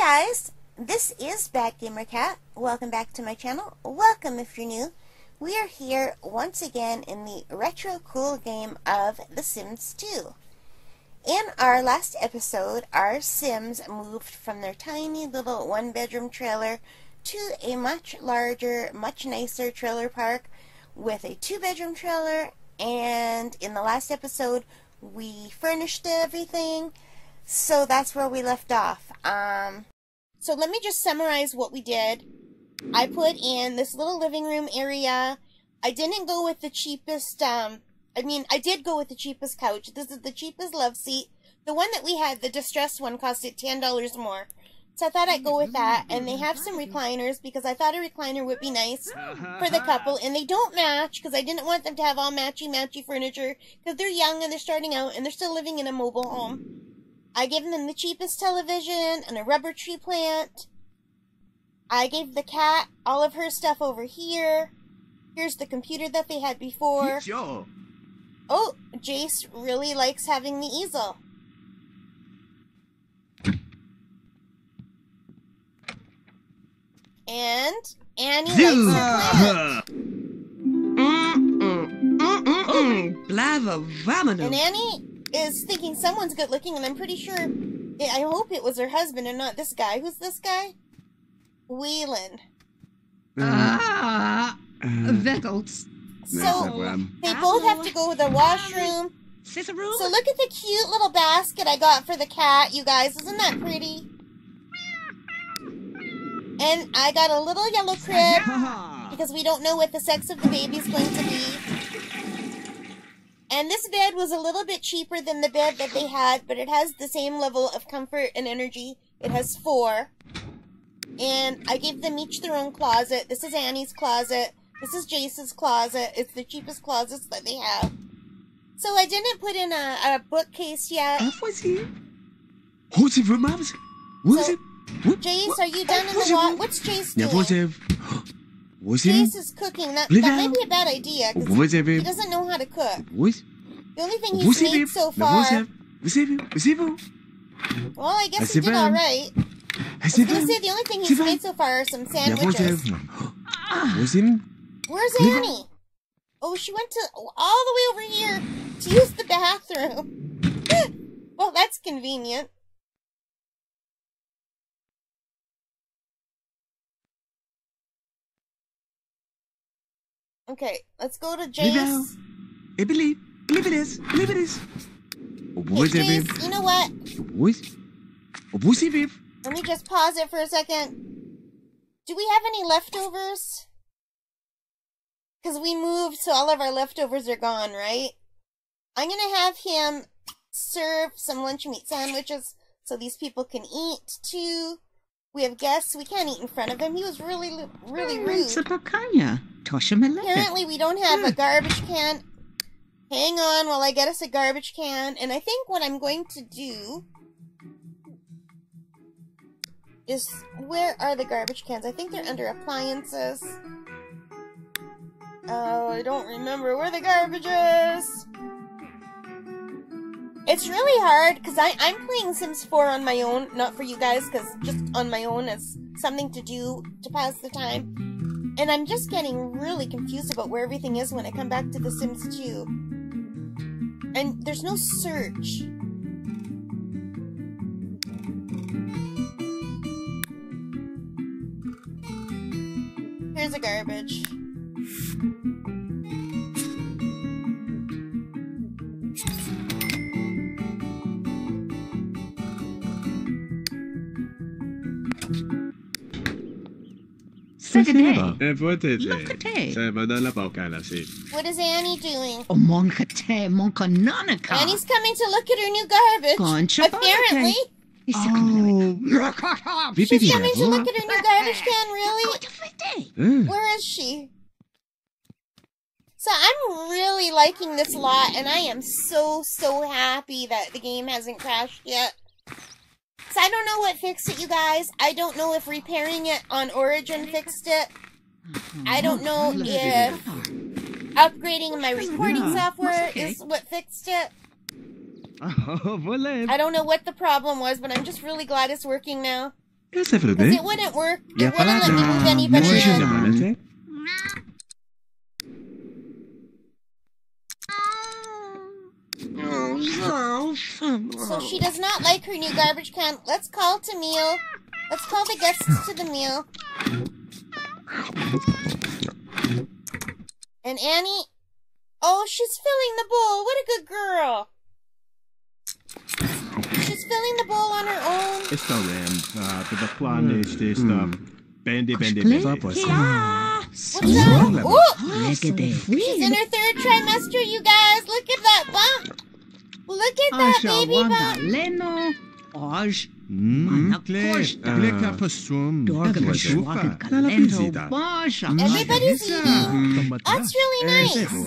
guys, this is Bad Gamer Kat. Welcome back to my channel. Welcome if you're new. We are here once again in the retro cool game of The Sims 2. In our last episode, our Sims moved from their tiny little one bedroom trailer to a much larger, much nicer trailer park with a two bedroom trailer. And in the last episode, we furnished everything. So that's where we left off. Um, so let me just summarize what we did. I put in this little living room area. I didn't go with the cheapest, um, I mean, I did go with the cheapest couch. This is the cheapest love seat. The one that we had, the distressed one, costed $10 more. So I thought I'd go with that. And they have some recliners because I thought a recliner would be nice for the couple. And they don't match because I didn't want them to have all matchy matchy furniture because they're young and they're starting out and they're still living in a mobile home. I gave them the cheapest television and a rubber tree plant. I gave the cat all of her stuff over here. Here's the computer that they had before. Sure. Oh, Jace really likes having the easel. And Annie likes her plant. Blava And. Annie is thinking someone's good looking, and I'm pretty sure. I hope it was her husband and not this guy. Who's this guy? Whelan. Ah, Uh, Veckles. So they both have to go to the washroom. Cicero. So look at the cute little basket I got for the cat, you guys. Isn't that pretty? And I got a little yellow crib because we don't know what the sex of the baby's going to be. And this bed was a little bit cheaper than the bed that they had, but it has the same level of comfort and energy. It has four. And I gave them each their own closet. This is Annie's closet. This is Jace's closet. It's the cheapest closets that they have. So I didn't put in a, a bookcase yet. voici. Voici vous m'avez. Vous So, êtes. Jace, are you done in the wa- What's Jace doing? Voici. Jace is cooking. That, that might be a bad idea because Voici. he doesn't know how to cook. Voici. The only thing he's made so far, Voici. Voici vous. well, I guess he did all right. I was gonna say the only thing he's made so far are some sandwiches. Voici. Where's Live out. Annie? Oh, she went to all the way over here to use the bathroom. well, that's convenient. Okay, let's go to. Jace. Et believe. Believe it is. Believe it is. Hey, Voici. Jace, you know what? Voici. Voici vive. Let me just pause it for a second. Do we have any leftovers? Because we moved, so all of our leftovers are gone, right? I'm gonna have him serve some lunch meat sandwiches so these people can eat too. We have guests. We can't eat in front of him. He was really, really rude. Sapakanya. Tosha Malaya. Apparently, we don't have a garbage can. Hang on while I get us a garbage can. And I think what I'm going to do is where are the garbage cans? I think they're under appliances. Oh, I don't remember where the garbage is. It's really hard because I'm playing Sims 4 on my own, not for you guys, because just on my own as something to do to pass the time. And I'm just getting really confused about where everything is when I come back to The Sims 2. And there's no search. Here's a garbage. Saturday. Eh, potete. Lokate. Cioè, ma dalla paucala, sì. What is Annie doing? O monkate monkananaka. Annie's coming to look at her new garbage. Concha Apparently. Oh. Vipi She's coming to look at her new garbage can, really? Eh. Where is she? So I'm really liking this lot, and I am so, so happy that the game hasn't crashed yet. So I don't know what fixed it, you guys. I don't know if repairing it on Origin fixed it. I don't know if upgrading my recording software is what fixed it. Oh. I don't know what the problem was, but I'm just really glad it's working now. Qu'est-ce que ça fait Because it wouldn't work. It wouldn't let me move anybody in. So she does not like her new garbage can. Let's call to meal. Let's call the guests to the meal. And Annie. Oh, she's filling the bowl. What a good girl. She's filling the bowl on her own. It's the rim. Uh, the planish, this stuff. Bendy, bendy, Cosplay? bendy. What's So, that? Ooh! She's in her third trimester, you guys. Look at that bump. Look at that Aja baby wanda bump. leno. Aj. Mm, Mana Claire, kosta. Claire ka pasum. Dorga Dove schwagen schufa. kalendo. Baja. Everybody's eating. That's really Eh, nice. zevo.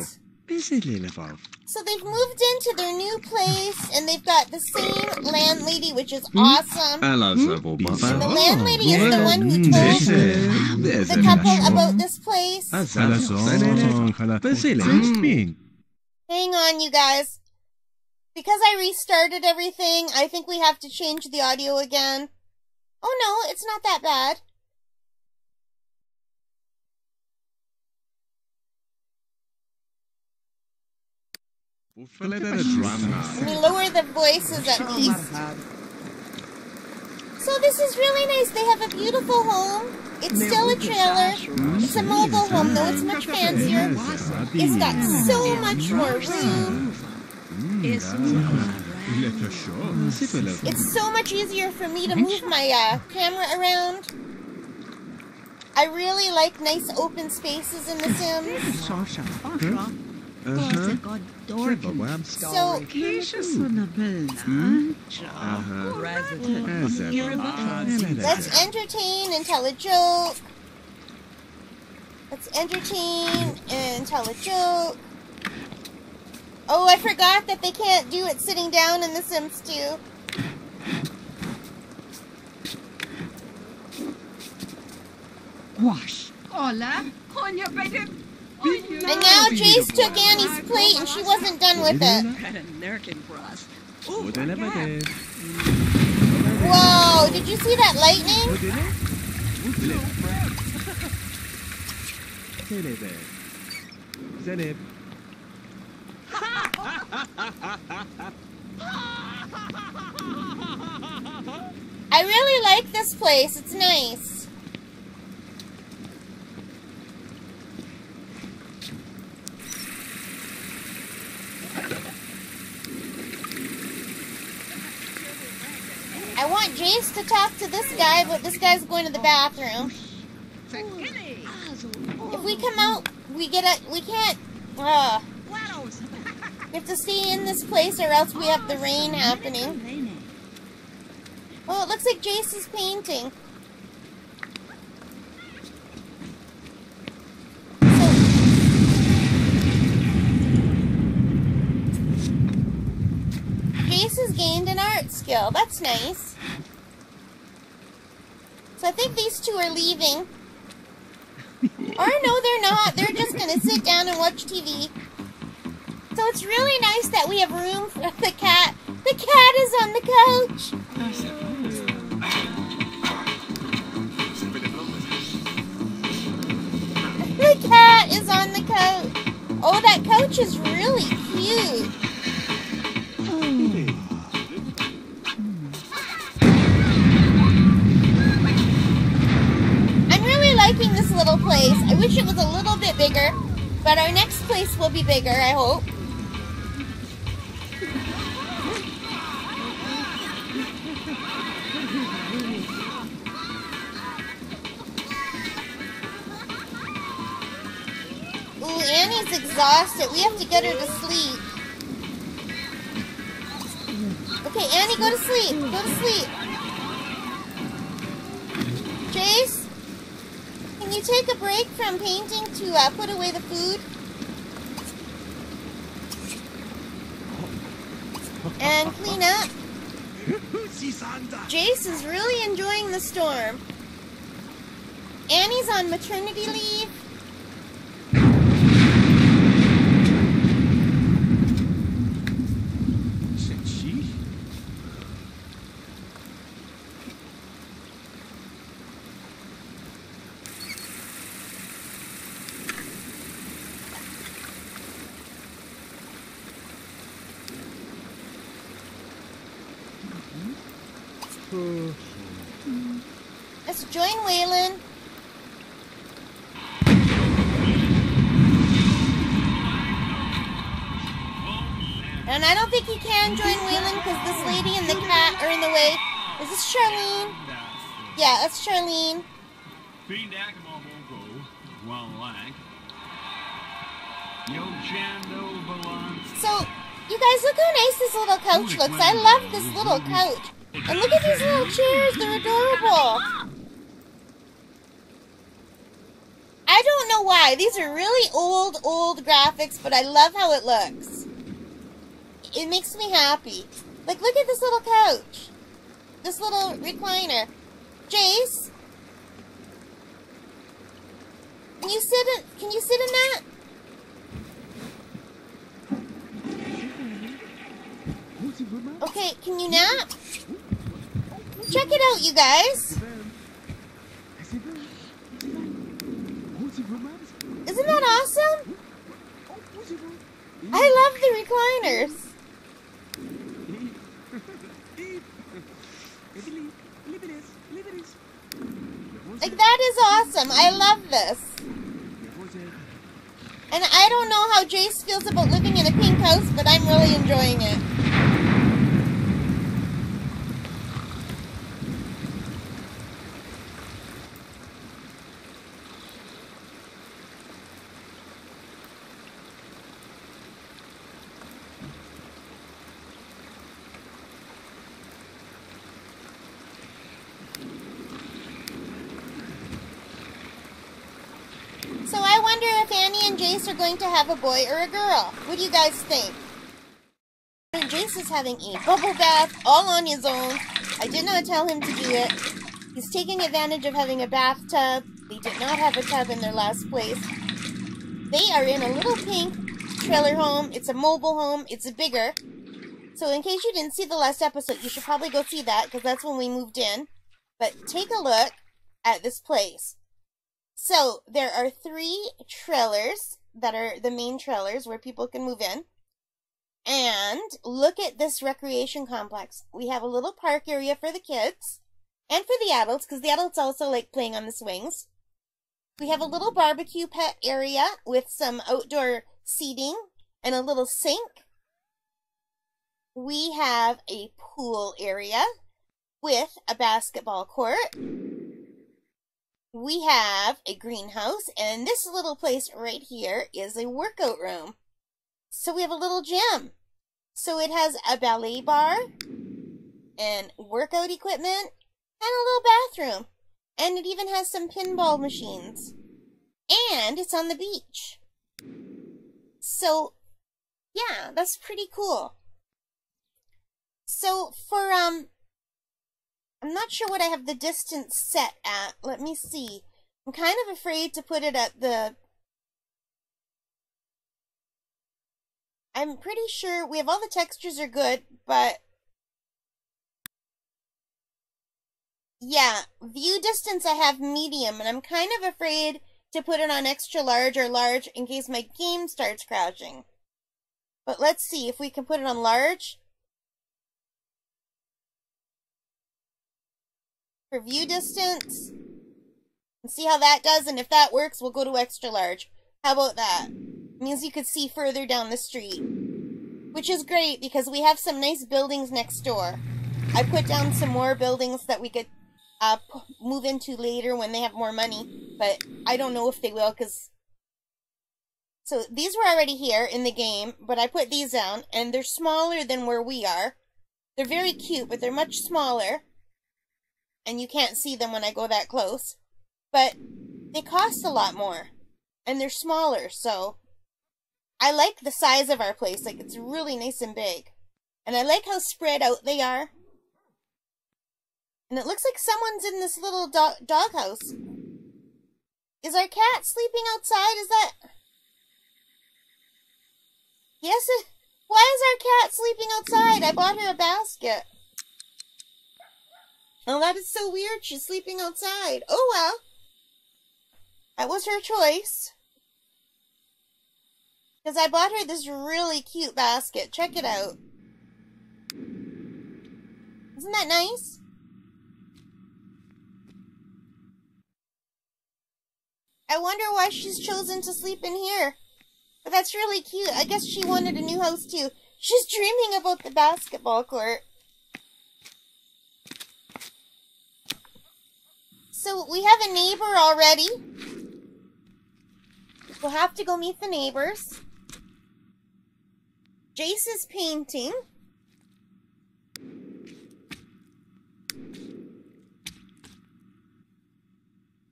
Busy lille fav. So they've moved into their new place, and they've got the same landlady, which is awesome. Alors, ça vaut pas And the landlady is the one who Mm, told the couple about this place. Hang on, you guys. Because I restarted everything, I think we have to change the audio again. Oh no, it's not that bad. Let it a drum now. Let me lower the voices at least. So this is really nice. They have a beautiful home. It's still a trailer. It's a mobile home, though. It's much fancier. It's got so much more room. Let her show. C'est pas là. It's so much easier for me to move my uh, camera around. I really like nice open spaces in The Sims. Sasha. Sasha. God C'est dork. pas grave. So Kisha sunabella. Uh-huh. Resident. C'est pas- let's entertain and tell a joke. Let's entertain and tell a joke. Oh, I forgot that they can't do it sitting down in The Sims 2. Wash. Hola. Konya baby. And now Jace took Annie's plate and she wasn't done with it. Moderne bade. Whoa, did you see that lightning? Moderne. Zelebe. Zeleb. I really like this place. It's nice. I want Jace to talk to this guy, but this guy's going to the bathroom. If we come out, we get a. We can't. Uh, we have to stay in this place, or else we have the rain happening. Oh, it looks like Jace is painting. Jace has gained an art skill. That's nice. So I think these two are leaving. Or no, they're not. They're just gonna sit down and watch TV. So it's really nice that we have room for the cat. The cat is on the couch. The cat is on the couch. Oh, that couch is really cute. I'm really liking this little place. I wish it was a little bit bigger, but our next place will be bigger, I hope. Annie's exhausted. We have to get her to sleep. Okay, Annie, go to sleep. Go to sleep. Jace, can you take a break from painting to uh, put away the food? And clean up. Jace is really enjoying the storm. Annie's on maternity leave. Let's join Waylon. And I don't think he can join Waylon because this lady and the cat are in the way. Is this Charlene? Yeah, that's Charlene. Fiend go. Well, like. Yo, Chando belongs. So, you guys, look how nice this little couch looks. I love this little couch. And look at these little chairs. They're adorable. I don't know why. These are really old, old graphics, but I love how it looks. It makes me happy. Like, look at this little couch. This little recliner. Jace? Can you sit in, can you sit in that? Okay, can you nap? Check it out, you guys. Isn't that awesome? I love the recliners. Like, that is awesome. I love this. And I don't know how Jace feels about living in a pink house, but I'm really enjoying it. So I wonder if Annie and Jace are going to have a boy or a girl. What do you guys think? And Jace is having a bubble bath all on his own. I did not tell him to do it. He's taking advantage of having a bathtub. They did not have a tub in their last place. They are in a little pink trailer home. It's a mobile home. It's bigger. So in case you didn't see the last episode, you should probably go see that because that's when we moved in. But take a look at this place. So there are three trailers that are the main trailers where people can move in. And look at this recreation complex. We have a little park area for the kids and for the adults because the adults also like playing on the swings. We have a little barbecue pet area with some outdoor seating and a little sink. We have a pool area with a basketball court. We have a greenhouse, and this little place right here is a workout room. So we have a little gym. So it has a ballet bar and workout equipment and a little bathroom. And it even has some pinball machines. And it's on the beach. So, yeah, that's pretty cool. So for, um, I'm not sure what I have the distance set at. Let me see. I'm kind of afraid to put it at the... I'm pretty sure we have all the textures are good, but... Yeah, view distance I have medium, and I'm kind of afraid to put it on extra large or large in case my game starts crashing. But let's see if we can put it on large. For view distance. And see how that does, and if that works, we'll go to extra large. How about that? means you could see further down the street. Which is great, because we have some nice buildings next door. I put down some more buildings that we could uh, move into later when they have more money, but I don't know if they will, because... So, these were already here in the game, but I put these down, and they're smaller than where we are. They're very cute, but they're much smaller and you can't see them when I go that close. But they cost a lot more, and they're smaller, so I like the size of our place. Like, it's really nice and big. And I like how spread out they are. And it looks like someone's in this little dog doghouse. Is our cat sleeping outside? Is that... Yes, it... Why is our cat sleeping outside? I bought her a basket. Oh, that is so weird. She's sleeping outside. Oh, well. That was her choice. Because I bought her this really cute basket. Check it out. Isn't that nice? I wonder why she's chosen to sleep in here. But that's really cute. I guess she wanted a new house too. She's dreaming about the basketball court. So we have a neighbor already. We'll have to go meet the neighbors. Jace is painting.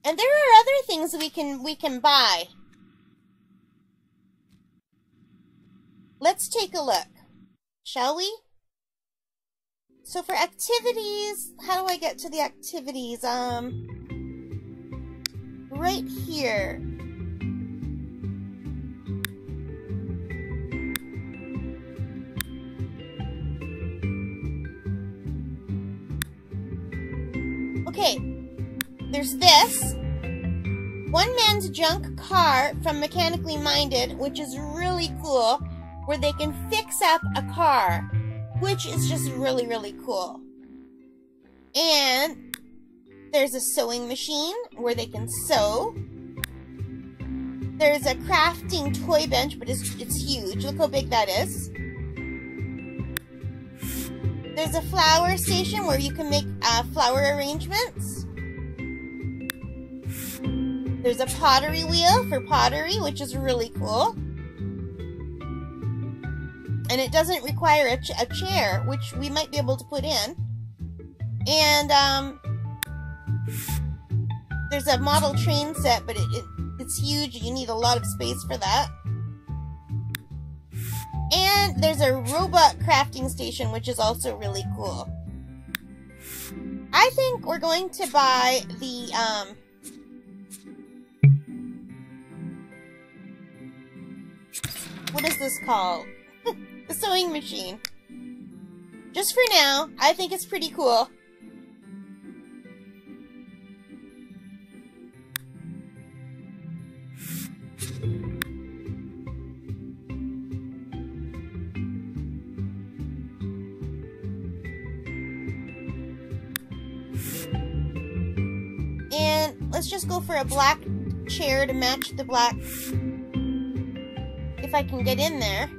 And there are other things we can we can buy. Let's take a look. Shall we? So for activities, how do I get to the activities? Um right here. Okay, there's this. One man's junk car from Mechanically Minded, which is really cool, where they can fix up a car, which is just really, really cool. And there's a sewing machine where they can sew. There's a crafting toy bench, but it's, it's huge. Look how big that is. There's a flower station where you can make uh, flower arrangements. There's a pottery wheel for pottery, which is really cool. And it doesn't require a, ch- a chair, which we might be able to put in. And um, there's a model train set, but it, it, it's huge. You need a lot of space for that. And there's a robot crafting station, which is also really cool. I think we're going to buy the um, what is this called? The sewing machine. Just for now, I think it's pretty cool. And let's just go for a black chair to match the black if I can get in there.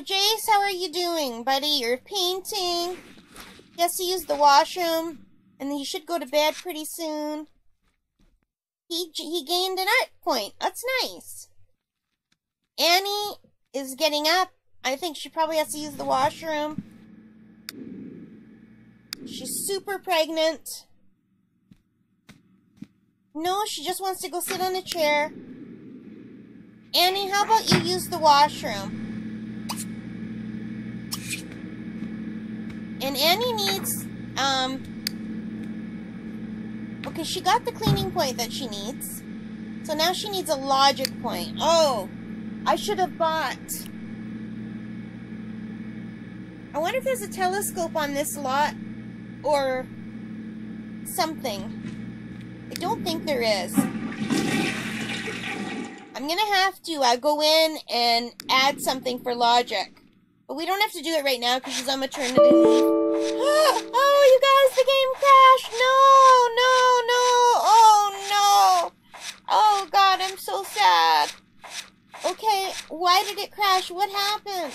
So, Jace, how are you doing, buddy? You're painting. Yes, he used the washroom, and he should go to bed pretty soon. He he gained an art point. That's nice. Annie is getting up. I think she probably has to use the washroom. She's super pregnant. No, she just wants to go sit on a chair. Annie, how about you use the washroom? And Annie needs, um... Okay, she got the cleaning point that she needs. So now she needs a logic point. Oh, I should have bought... I wonder if there's a telescope on this lot or something. I don't think there is. I'm gonna have to uh, go in and add something for logic. But we don't have to do it right now because she's on maternity leave. oh, you guys, the game crashed! No, no, no! Oh, no! Oh, God, I'm so sad. Okay, why did it crash? What happened?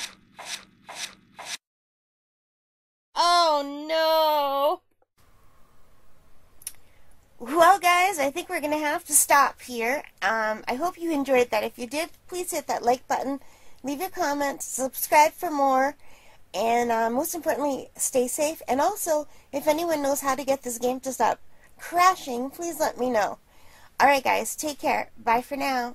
Oh no. Well, guys, I think we're going to have to stop here. Um, I hope you enjoyed that. If you did, please hit that like button, leave your comments, subscribe for more, and uh, most importantly, stay safe. And also, if anyone knows how to get this game to stop crashing, please let me know. Alright, guys, take care. Bye for now.